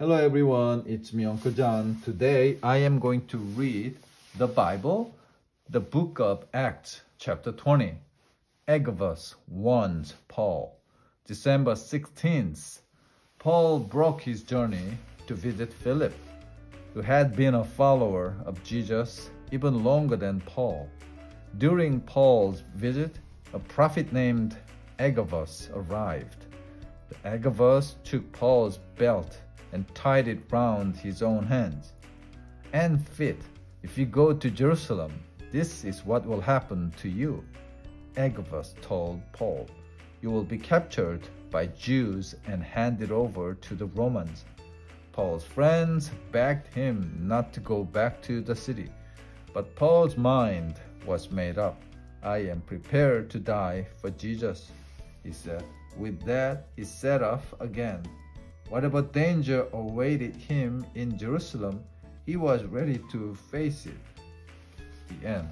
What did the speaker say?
Hello everyone, it's me Uncle John. Today I am going to read the Bible, the book of Acts, chapter 20. Agabus warns Paul. December 16th, Paul broke his journey to visit Philip, who had been a follower of Jesus even longer than Paul. During Paul's visit, a prophet named Agabus arrived. The Agabus took Paul's belt and tied it round his own hands and feet. If you go to Jerusalem, this is what will happen to you. Agabus told Paul, You will be captured by Jews and handed over to the Romans. Paul's friends begged him not to go back to the city, but Paul's mind was made up. I am prepared to die for Jesus, he said. With that, he set off again. Whatever danger awaited him in Jerusalem, he was ready to face it. The end.